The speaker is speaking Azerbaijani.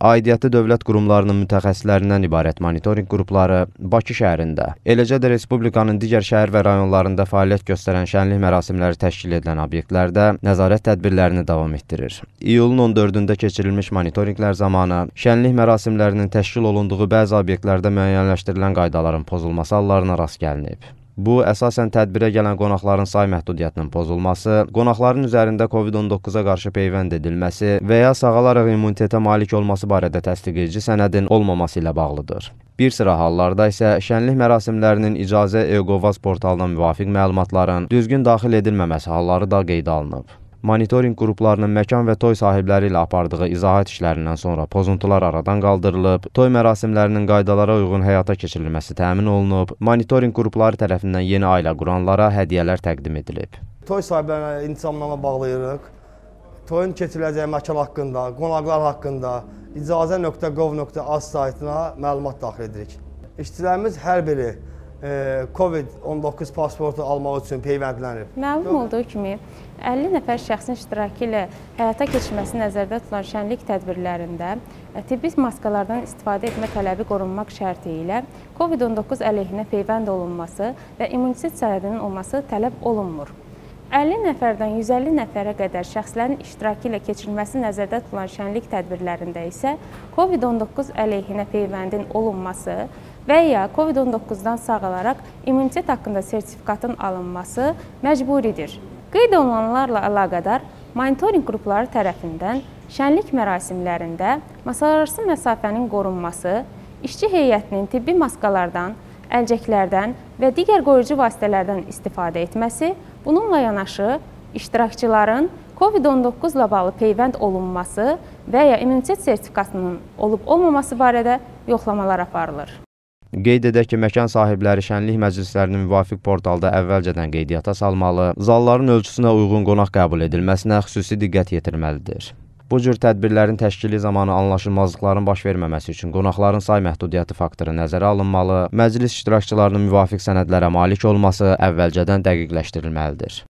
aidiyyatı dövlət qurumlarının mütəxəssislərindən ibarət monitorinq qrupları Bakı şəhərində, eləcə də respublikanın digər şəhər və rayonlarında fəaliyyət göstərən şənlik mərasimləri təşkil edilən obyektlərdə nəzarət tədbirlərini davam etdirir. İyulun 14-də keçirilmiş monitorinqlər zamanı şənlik mərasimlərinin təşkil olunduğu bəzi obyektlərdə müəyyənləşdirilən qaydaların pozulması hallarına rast gəlinib. Bu, əsasən tədbirə gələn qonaqların say məhdudiyyətinin pozulması, qonaqların üzərində COVID-19-a qarşı peyvənd edilməsi və ya sağalaraq immunitetə malik olması barədə təsdiqedici sənədin olmaması ilə bağlıdır. Bir sıra hallarda isə şənlik mərasimlərinin icazə EQOVAS portalına müvafiq məlumatların düzgün daxil edilməməsi halları da qeydə alınıb. Monitorinq qruplarının məkan və toy sahibləri ilə apardığı izahat işlərindən sonra pozuntular aradan qaldırılıb, toy mərasimlərinin qaydalara uyğun həyata keçirilməsi təmin olunub, monitorinq qrupları tərəfindən yeni ailə quranlara hədiyyələr təqdim edilib. Toy sahiblərinə intisamnamə bağlayırıq. Toyun keçiriləcəyi məkan haqqında, qonaqlar haqqında icazə.gov.az saytına məlumat daxil edirik. İşçilərimiz hər biri COVID-19 pasportu almaq üçün peyvəndlənib. Məlum olduğu kimi 50 nəfər şəxsin iştirakı ilə həyata keçirilməsi nəzərdə tutulan şənlik tədbirlərində e, tibbi maskalardan istifadə etmə tələbi qorunmaq şərti ilə COVID-19 əleyhinə peyvənd olunması və immunitet sənədinin olması tələb olunmur. 50 nəfərdən 150 nəfərə qədər şəxslərin iştirakı ilə keçirilməsi nəzərdə tutulan şənlik tədbirlərində isə COVID-19 əleyhinə peyvəndin olunması və ya COVID-19-dan sağalaraq immunitet haqqında sertifikatın alınması məcburidir. Qeyd olunanlarla əlaqədar monitorinq qrupları tərəfindən şənlik mərasimlərində masalararası məsafənin qorunması, işçi heyətinin tibbi maskalardan, əlcəklərdən və digər qoruyucu vasitələrdən istifadə etməsi, bununla yanaşı iştirakçıların COVID-19 ilə bağlı peyvənd olunması və ya immunitet sertifikatının olub-olmaması barədə yoxlamalar aparılır. Qeyd edək ki, məkan sahibləri şənlik məclislərini müvafiq portalda əvvəlcədən qeydiyyata salmalı, zalların ölçüsünə uyğun qonaq qəbul edilməsinə xüsusi diqqət yetirməlidir. Bu cür tədbirlərin təşkili zamanı anlaşılmazlıqların baş verməməsi üçün qonaqların say məhdudiyyəti faktoru nəzərə alınmalı, məclis iştirakçılarının müvafiq sənədlərə malik olması əvvəlcədən dəqiqləşdirilməlidir.